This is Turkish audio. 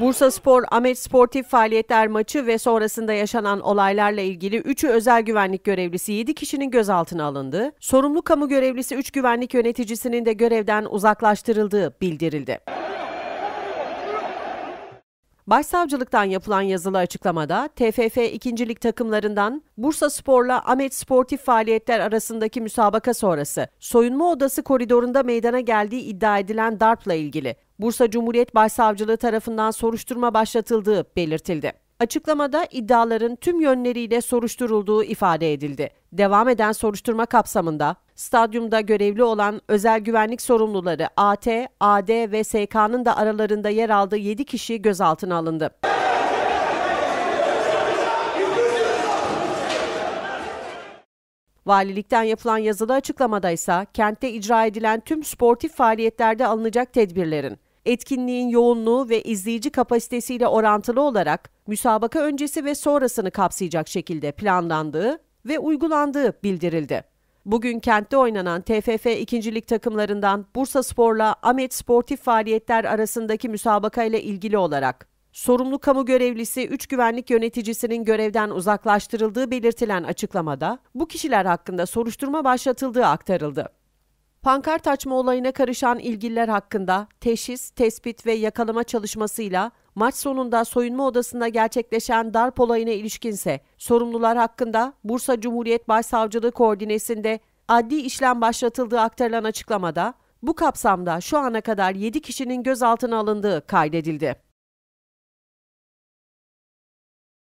Bursa Spor Ahmet Sportif Faaliyetler maçı ve sonrasında yaşanan olaylarla ilgili 3'ü özel güvenlik görevlisi 7 kişinin gözaltına alındı. Sorumlu kamu görevlisi 3 güvenlik yöneticisinin de görevden uzaklaştırıldığı bildirildi. Başsavcılıktan yapılan yazılı açıklamada TFF ikincilik takımlarından Bursa Spor'la Ahmet Sportif faaliyetler arasındaki müsabaka sonrası soyunma odası koridorunda meydana geldiği iddia edilen darpla ilgili Bursa Cumhuriyet Başsavcılığı tarafından soruşturma başlatıldığı belirtildi. Açıklamada iddiaların tüm yönleriyle soruşturulduğu ifade edildi. Devam eden soruşturma kapsamında stadyumda görevli olan özel güvenlik sorumluları AT, AD ve SK'nın da aralarında yer aldığı 7 kişi gözaltına alındı. Valilikten yapılan yazılı açıklamada ise kentte icra edilen tüm sportif faaliyetlerde alınacak tedbirlerin etkinliğin yoğunluğu ve izleyici kapasitesiyle orantılı olarak müsabaka öncesi ve sonrasını kapsayacak şekilde planlandığı ve uygulandığı bildirildi. Bugün kentte oynanan TFF ikincilik takımlarından Bursa Spor'la Ahmet Sportif faaliyetler arasındaki müsabaka ile ilgili olarak sorumlu kamu görevlisi 3 güvenlik yöneticisinin görevden uzaklaştırıldığı belirtilen açıklamada bu kişiler hakkında soruşturma başlatıldığı aktarıldı. Pankart açma olayına karışan ilgililer hakkında teşhis, tespit ve yakalama çalışmasıyla maç sonunda soyunma odasında gerçekleşen darp olayına ilişkinse sorumlular hakkında Bursa Cumhuriyet Başsavcılığı koordinesinde adli işlem başlatıldığı aktarılan açıklamada bu kapsamda şu ana kadar 7 kişinin gözaltına alındığı kaydedildi.